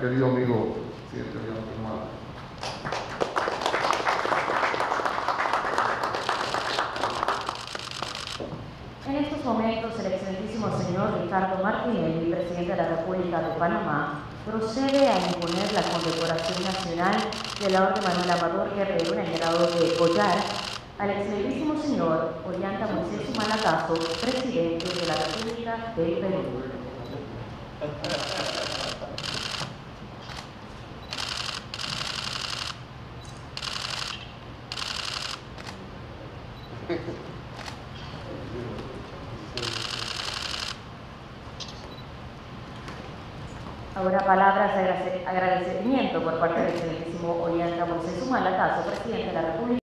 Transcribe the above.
querido amigo presidente Leandro Hermano. En estos momentos, el excelentísimo señor Ricardo Martinelli, presidente de la República de Panamá, procede a imponer la condecoración nacional de la Orden Manuel Amador Guerrero en el grado de collar al excelentísimo señor Ollanta Moisés Humalacazo, presidente de la República del Perú. Ahora palabras de agradecimiento por parte del excelentísimo Ollanta Moisés Humalacazo, presidente de la República.